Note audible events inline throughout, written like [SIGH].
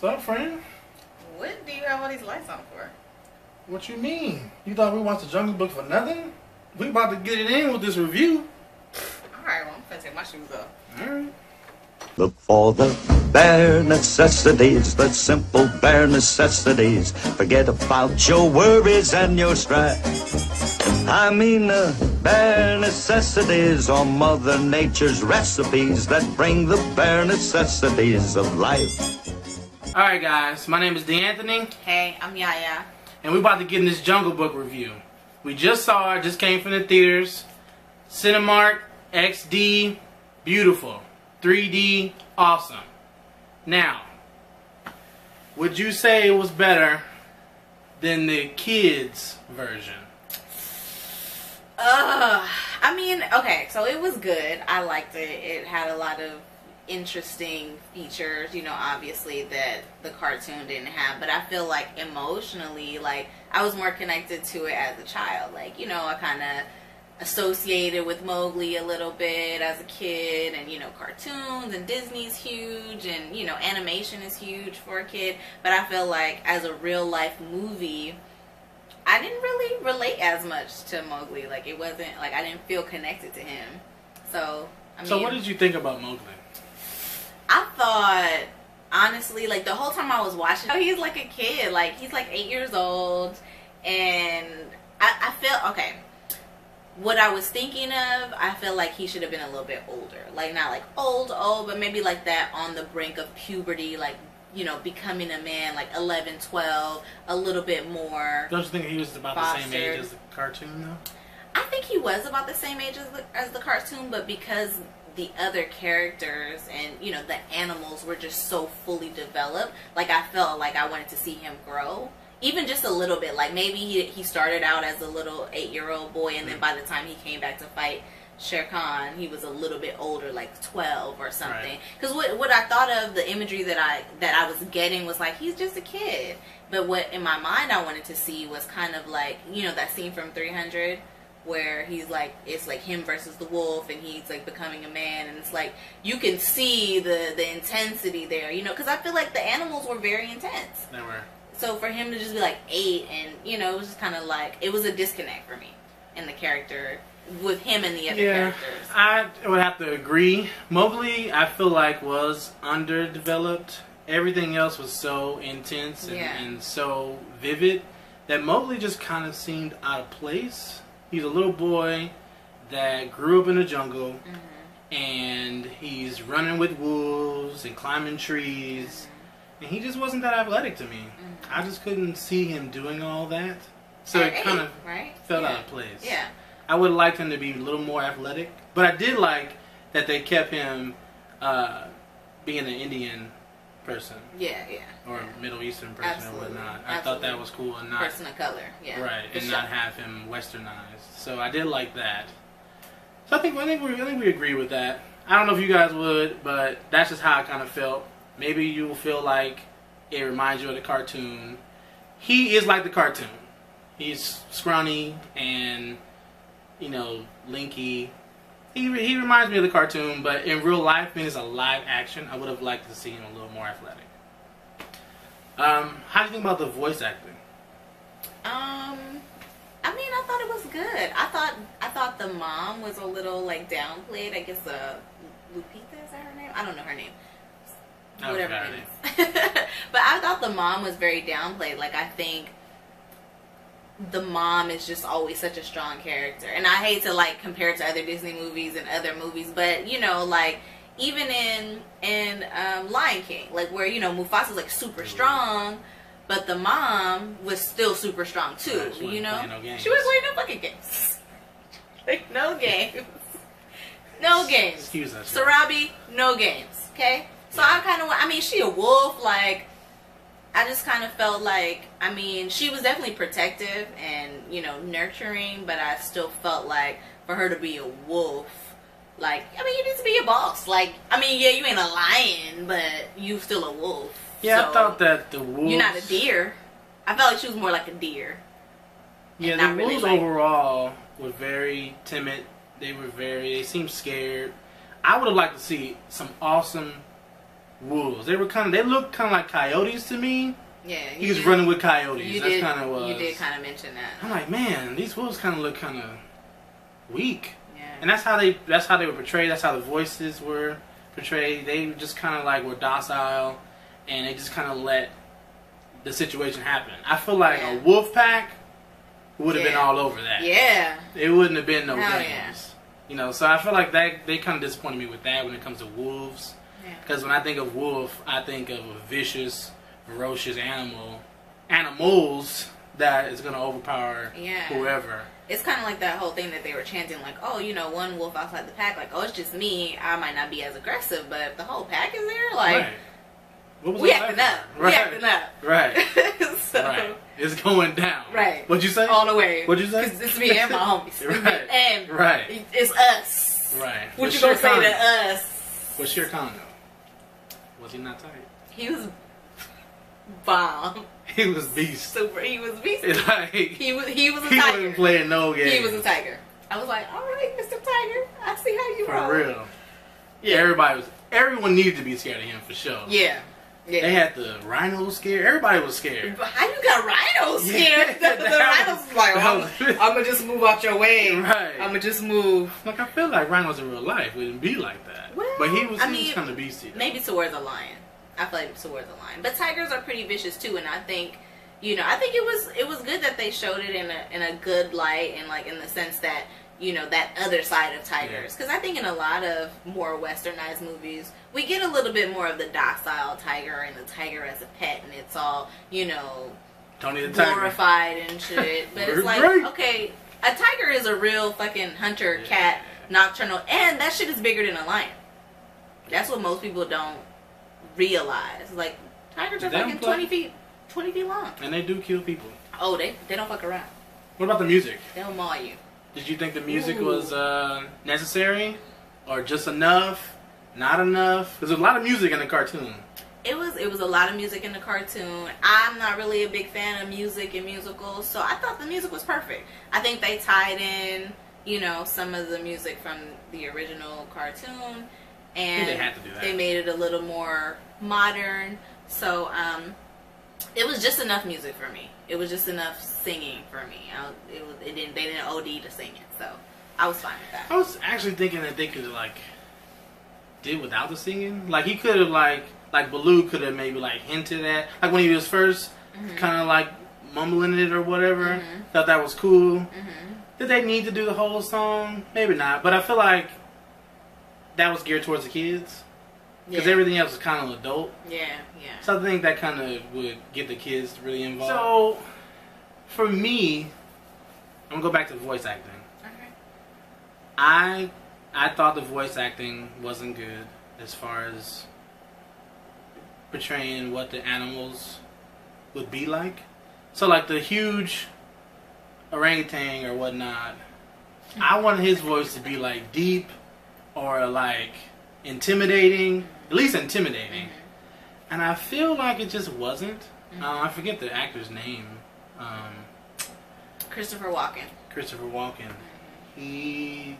What's up, friend? What do you have all these lights on for? What you mean? You thought we watched the Jungle Book for nothing? We about to get it in with this review. Alright, well, I'm gonna take my shoes off. Alright. Look for the bare necessities, the simple bare necessities. Forget about your worries and your strife. I mean the bare necessities are Mother Nature's recipes that bring the bare necessities of life. Alright, guys. My name is DeAnthony, Hey, I'm Yaya. and we're about to get in this Jungle Book review. We just saw it, just came from the theaters. Cinemark XD, beautiful. 3D, awesome. Now, would you say it was better than the kids version? Ugh. I mean, okay, so it was good. I liked it. It had a lot of interesting features, you know, obviously that the cartoon didn't have. But I feel like emotionally, like, I was more connected to it as a child. Like, you know, I kind of associated with Mowgli a little bit as a kid and you know cartoons and Disney's huge and you know animation is huge for a kid but I feel like as a real life movie I didn't really relate as much to Mowgli like it wasn't like I didn't feel connected to him so I mean So, what did you think about Mowgli? I thought honestly, like the whole time I was watching, oh, he's like a kid. Like he's like eight years old, and I, I feel okay. What I was thinking of, I feel like he should have been a little bit older. Like not like old, old, but maybe like that on the brink of puberty, like you know, becoming a man, like 11, 12, a little bit more. Don't you think he was about the same age as the cartoon, though? I think he was about the same age as the, as the cartoon, but because the other characters and you know the animals were just so fully developed, like I felt like I wanted to see him grow, even just a little bit. Like maybe he he started out as a little eight year old boy, and then mm. by the time he came back to fight. Shere Khan, he was a little bit older, like twelve or something. Right. Because what what I thought of the imagery that I that I was getting was like he's just a kid. But what in my mind I wanted to see was kind of like you know that scene from Three Hundred where he's like it's like him versus the wolf and he's like becoming a man and it's like you can see the the intensity there you know because i feel like the animals were very intense They were. so for him to just be like eight and you know it was just kind of like it was a disconnect for me in the character with him and the other Yeah, characters I would have to agree. Mowgli, I feel like was underdeveloped. Everything else was so intense and, Yeah. and so vivid that Mowgli just kind of seemed out of place. He's a little boy that grew up in the jungle, Mm-hmm. and he's running with wolves and climbing trees, and he just wasn't that athletic to me. I just couldn't see him doing all that, so At it kind of right felt yeah. out of place. yeah I would have liked him to be a little more athletic, but I did like that they kept him uh, being an Indian person yeah yeah or Middle Eastern person Absolutely. or whatnot. I thought that was cool and not person of color yeah right and sure. not have him westernized. So I did like that. So I think I think we I think we agree with that. I don't know if you guys would, but that's just how I kind of felt. Maybe you will feel like it reminds you of the cartoon. He is like the cartoon. He's scrawny and you know linky. He he reminds me of the cartoon, but in real life, when it's a live action, I would have liked to see him a little more athletic. Um, how do you think about the voice acting? Um, I mean, I thought it was good. I thought I thought the mom was a little like downplayed. I guess uh, Lupita is that her name? I don't know her name. Whatever her her name is. [LAUGHS] but I thought the mom was very downplayed. Like I think the mom is just always such a strong character, and I hate to like compare it to other Disney movies and other movies, but you know, like even in in um, Lion King, like where you know Mufasa's like super strong, but the mom was still super strong too. Right, you know, no she was playing no fucking games, [LAUGHS] like no games, no games. Excuse us. Sarabi, no games. Okay, so Yeah. I kind of, I mean, she a wolf. Like, I just kind of felt like, I mean, she was definitely protective and you know nurturing, but I still felt like for her to be a wolf, like, I mean, you need to be a boss. Like, I mean, yeah, you ain't a lion, but you still a wolf. Yeah, So, I thought that the wolves. you're not a deer. I felt like she was more like a deer. Yeah, the not really wolves like- overall were very timid. They were very. They seemed scared. I would have liked to see some awesome wolves. They were kind of they looked kind of like coyotes to me. Yeah, He was did- running with coyotes. You That's did. kind of was. You did kind of mention that. I'm like, man, these wolves kind of look kind of weak. Yeah. And that's how they that's how they were portrayed. That's how the voices were portrayed. They just kind of like were docile, and they just kind of let the situation happen. I feel like Yeah. a wolf pack would have been all over that. yeah. It wouldn't have been no Hell games. yeah. You know, so I feel like that they kind of disappointed me with that when it comes to wolves. Because when I think of wolf, I think of a vicious, ferocious animal, animals that is gonna overpower Yeah. whoever. It's kind of like that whole thing that they were chanting, like, oh, you know, one wolf outside the pack, like, oh, it's just me. I might not be as aggressive, but if the whole pack is there, like, right. We acting up. one? We Right. acting up. Right. [LAUGHS] so, right. It's going down. Right. What'd you say? All the way. What'd you say? 'Cause it's me and my [LAUGHS] homies. Right. And Right. it's us. Right. What you gonna say to us? What's your though? Was he not tight? He was bomb. He was beast. Super. He was beast. like He was. He was a he tiger. wasn't playing no game. He was a tiger. I was like, all right, Mr. Tiger, I see how you roll. for real. Yeah. Everybody was. Everyone needed to be scared of him for sure. Yeah. Yeah. They had the rhinos scared. Everybody was scared. But How you got rhinos [LAUGHS] Yeah, scared? the the [LAUGHS] rhinos was- like, I'm, I'm gonna just move out your way. [LAUGHS] Right. I'm gonna just move. Like I feel like rhinos in real life wouldn't be like that. Well, but he was. I he was mean, kind of beastie. though. Maybe towards a lion. I feel like towards a lion. But tigers are pretty vicious too, and I think, you know, I think it was it was good that they showed it in a in a good light and like in the sense that you know that other side of tigers because I think in a lot of more westernized movies we get a little bit more of the docile tiger and the tiger as a pet and it's all you know Tony the Tiger. and shit. [LAUGHS] But it's like, great. okay, a tiger is a real fucking hunter, cat, nocturnal, and that shit is bigger than a lion. That's what most people don't realize. Like tigers are fucking twenty feet, twenty feet long. And they do kill people. Oh, they they don't fuck around. What about the music? They'll maul you. Did you think the music Ooh. was uh, necessary, or just enough? Not enough? There's a lot of music in the cartoon. It was it was a lot of music in the cartoon. I'm not really a big fan of music and musicals, so I thought the music was perfect. I think they tied in, you know, some of the music from the original cartoon, and they had to do that. they made it a little more modern. So um, it was just enough music for me. It was just enough singing for me. I, it was it didn't they didn't OD to sing it, so I was fine with that. I was actually thinking that they could like did without the singing. Like he could have like like Baloo could have maybe like hinted at like when he was 1st Mm-hmm. kind of like mumbling it or whatever. Mhm. Thought that was cool. hmm Did they need to do the whole song? Maybe not. But I feel like that was geared towards the kids because Yeah. everything else is kind of adult. yeah, yeah. So I think that kind of would get the kids really involved. So for me, I'm gonna go back to voice acting. Okay. I I thought the voice acting wasn't good as far as portraying what the animals would be like. So like the huge orangutan or whatnot, I [LAUGHS] wanted his voice to be like deep or like intimidating, at least intimidating. And I feel like it just wasn't. Uh, I forget the actor's name. Um, Christopher Walken. Christopher Walken. He.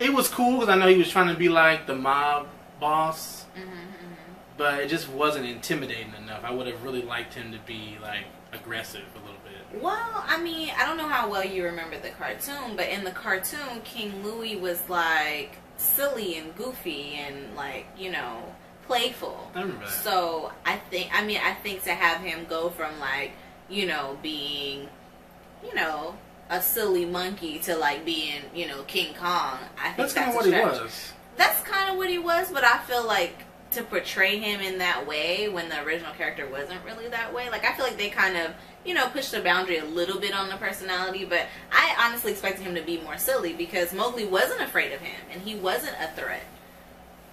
It was cool because I know he was trying to be like the mob boss, Mm-hmm, but it just wasn't intimidating enough. I would have really liked him to be like aggressive a little bit. Well, I mean, I don't know how well you remember the cartoon, but in the cartoon, King Louis was like silly and goofy and like, you know, playful. I remember that. So I think, I mean, I think to have him go from like, you know, being, you know, a silly monkey to like being, you know, King Kong. I think That's that's, kind of what he was. That's kind of what he was, but I feel like to portray him in that way when the original character wasn't really that way. Like I feel like they kind of, you know, pushed the boundary a little bit on the personality, but I honestly expected him to be more silly because Mowgli wasn't afraid of him and he wasn't a threat.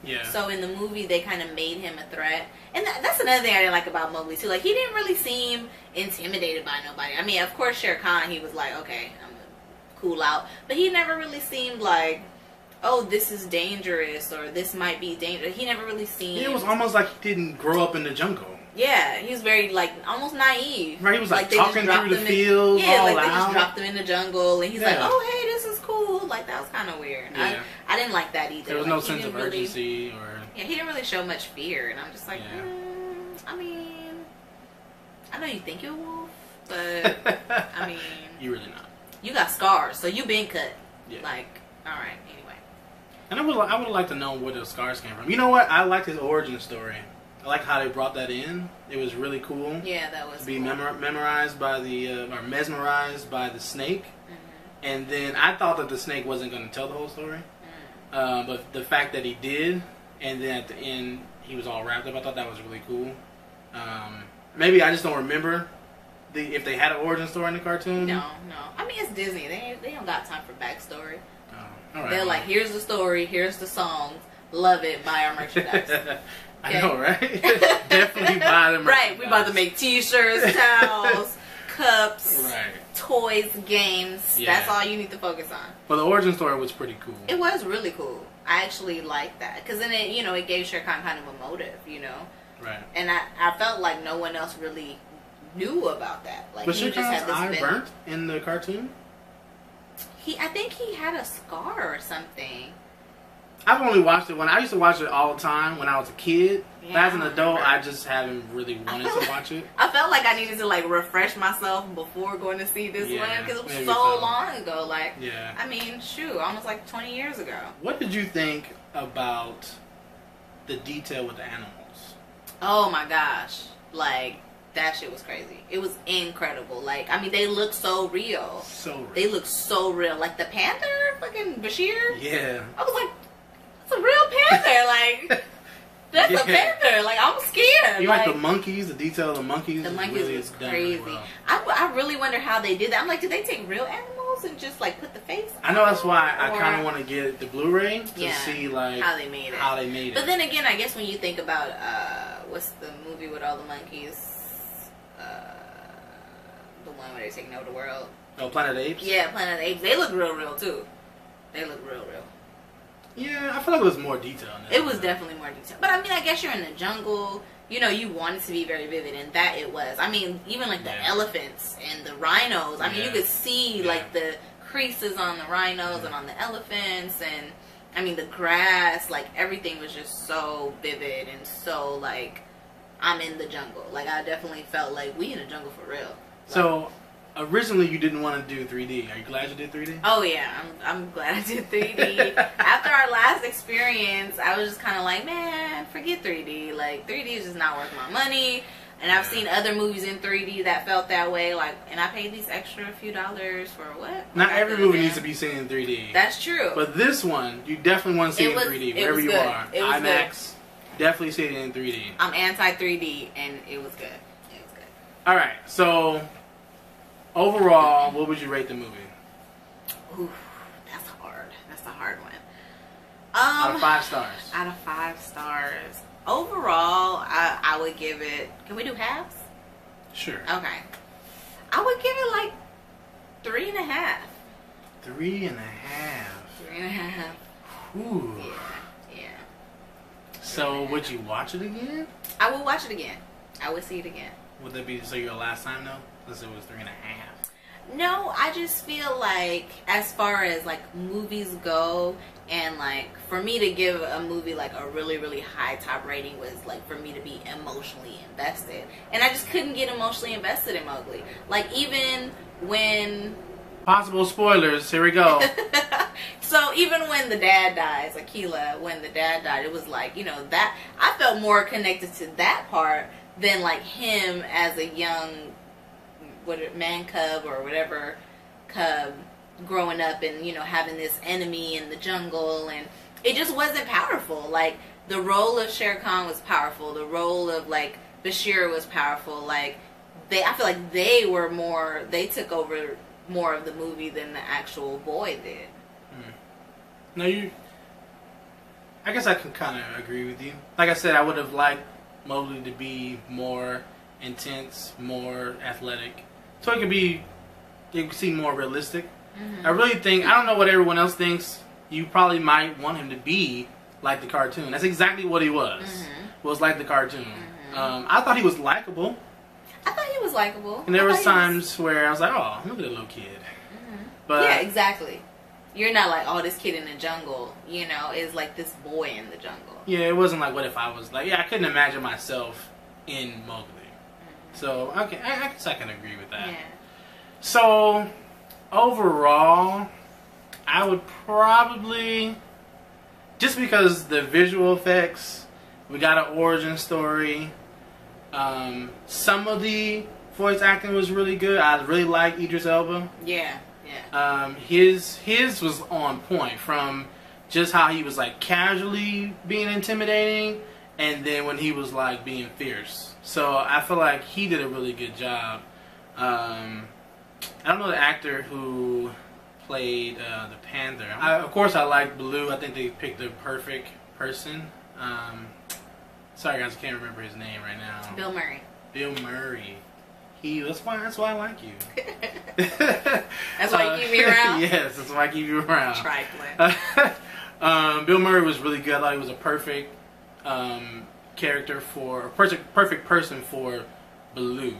Yeah. So in the movie, they kind of made him a threat, and that, that's another thing I didn't like about Mowgli too. Like he didn't really seem intimidated by nobody. I mean, of course, Shere Khan, he was like, okay, I'm gonna cool out, but he never really seemed like, oh, this is dangerous or this might be dangerous. He never really seen. it was almost like he didn't grow up in the jungle. Yeah, he was very like almost naive. Right, he was, like, just talking through the fields Yeah, like they just dropped him in the jungle, and he's like, "Oh, hey, this is cool." Like that was kind of weird. Yeah. I, I didn't like that either. There was Like, no sense of really- urgency or. Yeah, he didn't really show much fear, and I'm just like, Yeah. mm, I mean, I know you think you're a wolf, but [LAUGHS] I mean, you really not. you got scars, so you been cut. Yeah. Like, all right, anyway. And I would I would like to know where those scars came from. You know what? I liked his origin story. I like how they brought that in. It was really cool Yeah, that was to be cool. memor- memorized by the uh, or mesmerized by the snake. Mhm. And then I thought that the snake wasn't going to tell the whole story, Mm. uh, but the fact that he did, and then at the end he was all wrapped up. I thought that was really cool. Um, maybe I just don't remember the if they had an origin story in the cartoon. No, no. I mean, it's Disney. They they don't got time for backstory. Right. They're like, here's the story, here's the songs, love it, buy our merchandise. [LAUGHS] I know, right? [LAUGHS] Definitely buy them. right, we about to make T-shirts, towels, [LAUGHS] cups, Right. toys, games. Yeah. That's all you need to focus on. But the origin story was pretty cool. It was really cool. I actually liked that because then it, you know, it gave Shere Khan kind of a motive, you know, Right. and I, I felt like no one else really knew about that. Like But he Shere just Khan's had eye burnt in the cartoon. He, I think he had a scar or something. I've only watched it when I used to watch it all the time when I was a kid. But Yeah, as an adult, remember. I just haven't really wanted to watch it. I felt like I needed to like refresh myself before going to see this Yeah, one because it was so, so. long ago. Like, Yeah. I mean, shoot, almost like 20 years ago. What did you think about the detail with the animals? Oh my gosh. Like, that shit was crazy. It was incredible. Like, I mean, they look so real. So real. They look so real. Like the panther, fucking Bashir. yeah. I was like, it's a real panther. [LAUGHS] Like, that's Yeah. a panther. Like, I'm scared. You like, the monkeys? The detail of the monkeys. the monkeys really was really crazy. well. I, I really wonder how they did that. I'm like, did they take real animals and just like put the face? I know that's why I kind of want to get the Blu-ray to Yeah, see like how they made it. how they made it. But then again, I guess when you think about uh, what's the movie with all the monkeys, uh, the one where they're taking over the world. oh, Planet of the Apes. Yeah, Planet of the Apes. They look real, real too. They look real, real. Yeah, I feel like it was more detail. It was definitely more detailed. But I mean, I guess you're in the jungle. You know, you want it to be very vivid, and that it was. I mean, even like the Yeah. elephants and the rhinos. I mean, you could see Yeah. like the creases on the rhinos Yeah. and on the elephants, and I mean the grass. Like everything was just so vivid and so like I'm in the jungle. Like I definitely felt like we in the jungle for real. So originally you didn't want to do 3D. Are you glad you did 3D? Oh yeah, I'm, I'm glad I did 3D. After our last experience, I was just kind of like, man, forget 3D. Like 3D is just not worth my money. And I've seen other movies in 3D that felt that way. Like, and I paid these extra few dollars for what? Not every movie needs to be seen in 3D. That's true. but this one, you definitely want to see It was- in 3D it wherever you good. are. It was IMAX, definitely see it in 3D. I'm anti 3D, and it was good. It was good. All right, so overall, what would you rate the movie? Ooh, that's hard. That's a hard one. Out Um, of five stars. out of five stars. Overall, I, I would give it. Can we do halves? Sure. Okay. I would give it like three and a half. Three and a half. Three and a half. Ooh. Yeah. So would you watch it again? I would watch it again. I would see it again. Would that be so your last time though? Since it was three and a half. No, I just feel like as far as like movies go and like for me to give a movie like a really really high top rating was like for me to be emotionally invested. And I just couldn't get emotionally invested in Mowgli. Like even when Possible spoilers. Here we go. [LAUGHS] so even when the dad dies, Akila, when the dad died, it was like, you know, that I felt more connected to that part than like him as a young what man cub or whatever cub growing up and, you know, having this enemy in the jungle and it just wasn't powerful. Like the role of Shere Khan was powerful. The role of like Bashir was powerful. Like they I feel like they were more they took over more of the movie than the actual boy did. No, you. I guess I can kind of agree with you. Like I said, I would have liked Mowgli to be more intense, more athletic, so it could be, it could seem more realistic. Mm-hmm. I really think I don't know what everyone else thinks. You probably might want him to be like the cartoon. That's exactly what he was. Mm-hmm. Was like the cartoon. Mm-hmm. Um, I thought he was likable, I thought he was likable. and there was times where I was like, "Oh, look at the little kid." But yeah, exactly. You're not like, oh, this kid in the jungle. You know, is like this boy in the jungle. Yeah, it wasn't like what if I was like yeah I couldn't imagine myself in Mowgli. So okay, I, I guess I can agree with that. Yeah. So overall, I would probably just because the visual effects, we got an origin story. Um, some of the voice acting was really good. I really like Idris Elba. Yeah. Yeah. Um, his his was on point from just how he was like casually being intimidating, and then when he was like being fierce. So I feel like he did a really good job. Um, I don't know the actor who played uh, the Panther. I, of course, I like Baloo. I think they picked the perfect person. Um, sorry, guys, I can't remember his name right now. Bill Murray. Bill Murray. He. That's why. That's why I like you. [LAUGHS] That's why you keep me around? [LAUGHS] yes, that's why I keep you around. Trifling. [LAUGHS] um, Bill Murray was really good. I thought he was a perfect um, character for, perfect, perfect person for Baloo.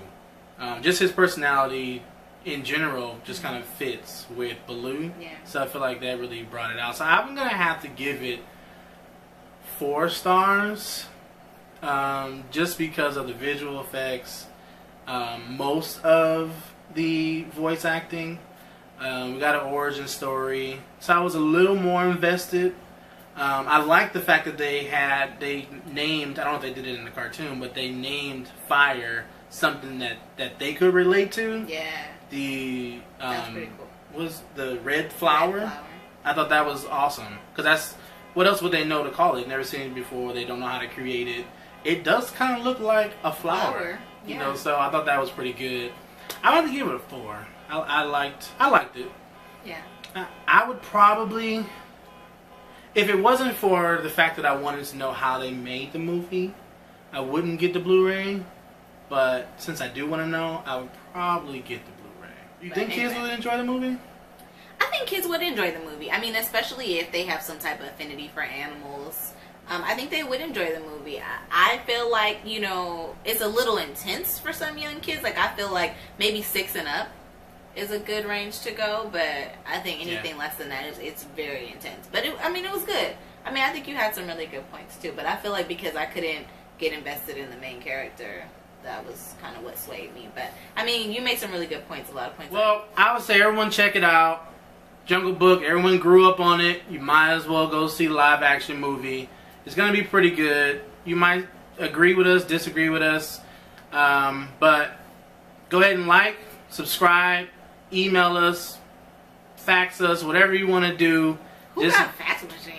Um, just his personality in general just kind of fits with Baloo. Yeah. So I feel like that really brought it out. So I'm gonna have to give it four stars, um, just because of the visual effects, um, most of the voice acting. Um, we got an origin story, so I was a little more invested. Um, I like the fact that they had they named. I don't know if they did it in the cartoon, but they named fire something that that they could relate to. Yeah. The um, cool. was the red flower. Red flower. I thought that was awesome because that's what else would they know to call it? Never seen it before. They don't know how to create it. It does kind of look like a flower, Flower, you know. So I thought that was pretty good. I would give it a four. I, I liked I liked it. Yeah. I, I would probably, if it wasn't for the fact that I wanted to know how they made the movie, I wouldn't get the Blu-ray. But since I do want to know, I would probably get the Blu-ray. You But think kids would enjoy the movie? I think kids would enjoy the movie. I mean, especially if they have some type of affinity for animals. Um, I think they would enjoy the movie. I, I feel like, you know, it's a little intense for some young kids. Like, I feel like maybe six and up is a good range to go, but I think anything Yeah. less than that is it's very intense. But it, I mean, it was good. I mean, I think you had some really good points too. But I feel like because I couldn't get invested in the main character, that was kind of what swayed me. But I mean, you made some really good points. A lot of points. Well, I would say everyone check it out. Jungle Book, everyone grew up on it. You might as well go see live action movie. It's gonna be pretty good. You might agree with us, disagree with us, um, but go ahead and like, subscribe, email us, fax us, whatever you want to do. Who Just got a fax machine?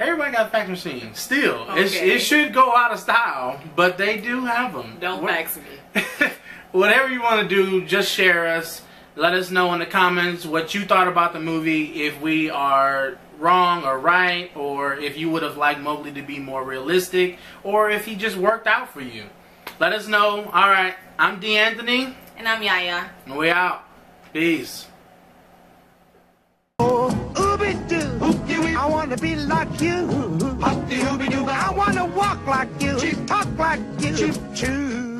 everybody got a fax machine. Still, it, it should go out of style, but they do have them. Don't What- fax me. [LAUGHS] whatever you want to do, just share us. Let us know in the comments what you thought about the movie, if we are wrong or right, or if you would have liked Mowgli to be more realistic, or if he just worked out for you. Let us know. All right, I'm D. Anthony, And I'm Yaya. and we out. Peace. Oh, Ooby-doo. I wanna be like you. I wanna walk like you. Talk like you. Choo.